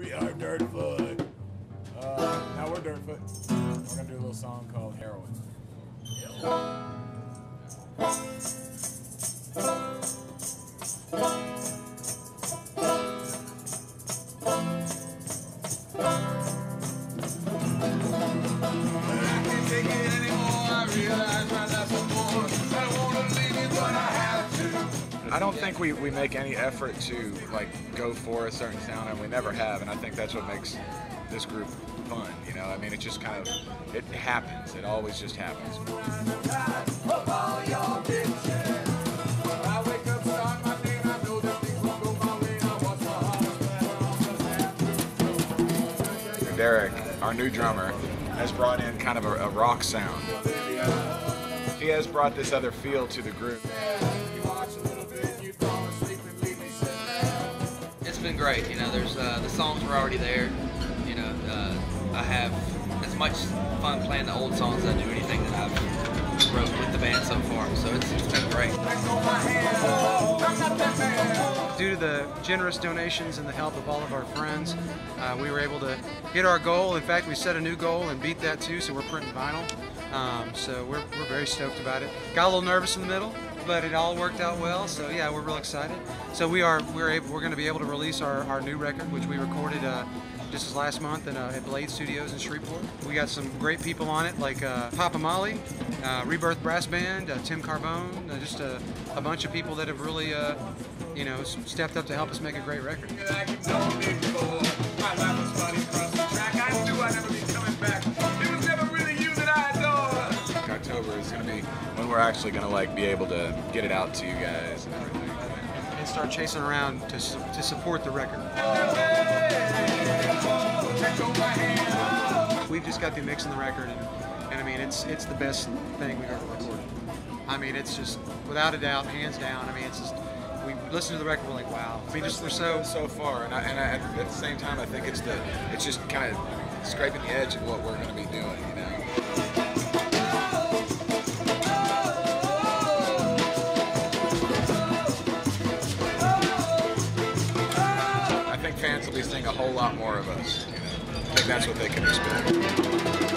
We are Dirtfoot. Uh, now we're Dirtfoot. We're gonna do a little song called Heroin. I I don't think we, we make any effort to like go for a certain sound, and we never have. And I think that's what makes this group fun. You know, I mean, it just kind of it happens. It always just happens. Derek, our new drummer, has brought in kind of a, a rock sound. He has brought this other feel to the group. Been great. You know, there's uh, the songs were already there. You know, uh, I have as much fun playing the old songs as I do anything that I've wrote with the band so far. So it's, it's been great. Due to the generous donations and the help of all of our friends, uh, we were able to hit our goal. In fact, we set a new goal and beat that too, so we're printing vinyl. Um, so we're, we're very stoked about it. Got a little nervous in the middle, but it all worked out well. So yeah, we're real excited. So we are we're able, we're going to be able to release our, our new record, which we recorded uh, just this last month in, uh, at Blade Studios in Shreveport. We got some great people on it, like uh, Papa Mali, uh, Rebirth Brass Band, uh, Tim Carbone, uh, just a, a bunch of people that have really, you know, stepped up to help us make a great record. Is going to be when we're actually going to like be able to get it out to you guys and everything. and start chasing around to, su- to support the record. Take on my hand. We've just got through mixing the record, and, and I mean, it's it's the best thing we've ever recorded. I mean, it's just without a doubt, hands down. I mean, it's just we listen to the record, we're like, wow. I mean, just we're so so far, and, I, and I, at the same time, I think it's the it's just kind of scraping the edge of what we're going to be doing. You know. definitely seeing a whole lot more of us. You know? I think that's what they can expect.